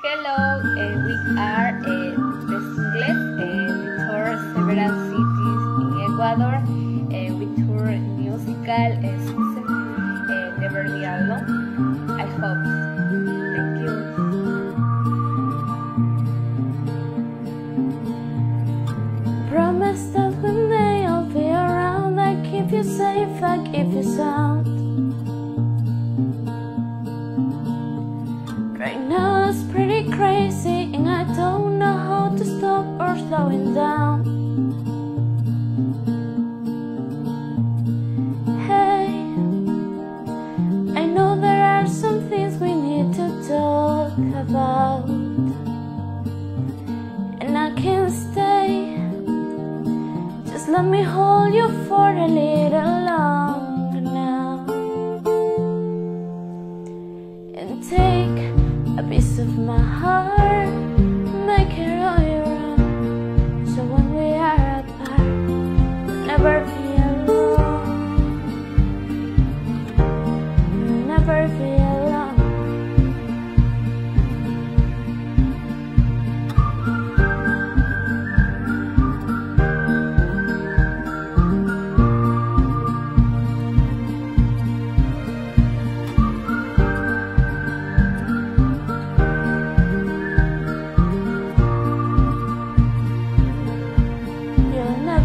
Hello, uh, we are uh, the Singles. Uh, we tour several cities in Ecuador. Uh, we tour musical uh, season. Uh, Never Be Alone. I hope. Thank you. Promise that one day I'll be around. I keep you safe, I keep down. Hey, I know there are some things we need to talk about, and I can't stay. Just let me hold you for a little longer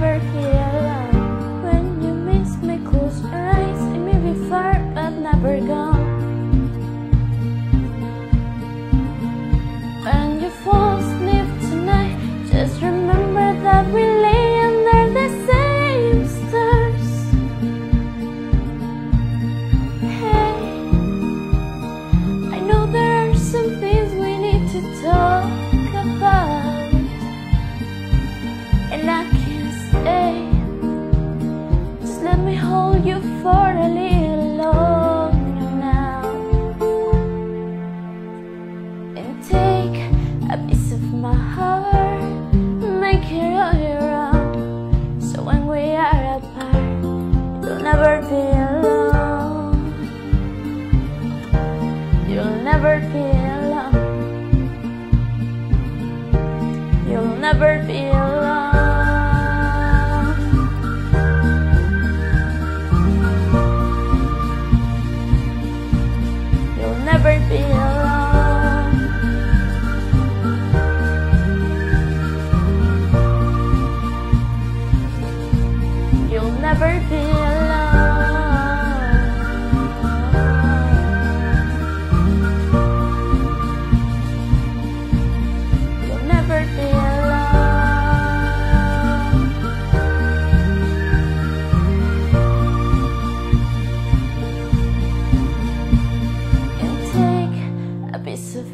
never be never be alone. You'll never be alone. You'll never be alone. You'll never be alone. You'll never be alone.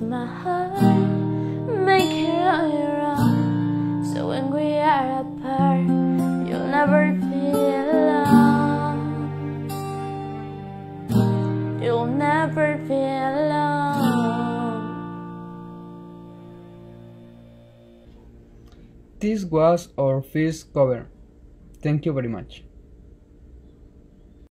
My heart, make it all your own. So when we are apart, you'll never be alone. You'll never be alone. This was our first cover. Thank you very much.